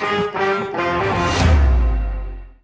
Música